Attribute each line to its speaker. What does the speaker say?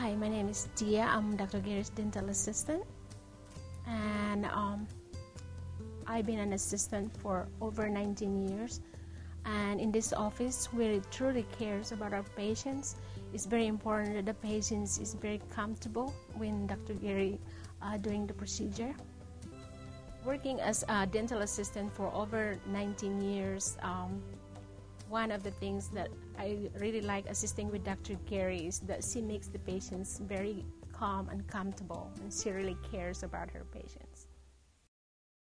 Speaker 1: Hi, my name is Dia. I'm Dr. Gerry's dental assistant, and um, I've been an assistant for over 19 years. And in this office, we truly cares about our patients. It's very important that the patients is very comfortable when Dr. Gerry uh, doing the procedure. Working as a dental assistant for over 19 years, um, one of the things that I really like assisting with Dr. Gerry is that she makes the patients very calm and comfortable, and she really cares about her patients.